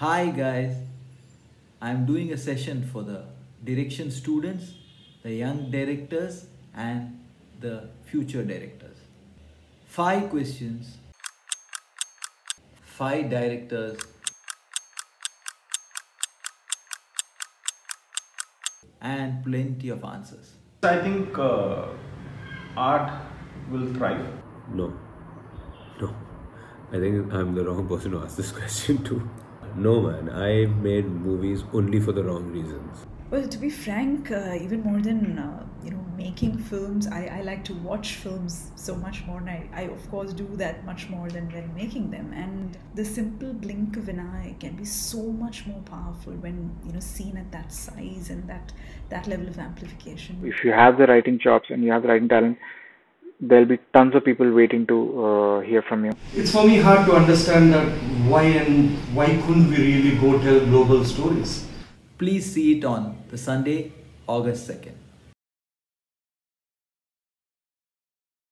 Hi guys, I'm doing a session for the direction students, the young directors, and the future directors. Five questions, five directors, and plenty of answers. I think uh, art will thrive. No. No. I think I'm the wrong person to ask this question to. No, man. I made movies only for the wrong reasons. Well, to be frank, uh, even more than uh, you know making films, I, I like to watch films so much more, and I, I of course do that much more than when making them. And the simple blink of an eye can be so much more powerful when you know seen at that size and that that level of amplification. If you have the writing chops and you have the writing talent, there'll be tons of people waiting to uh, hear from you. It's for me hard to understand that why and why couldn't we really go tell global stories? Please see it on the Sunday, August 2nd.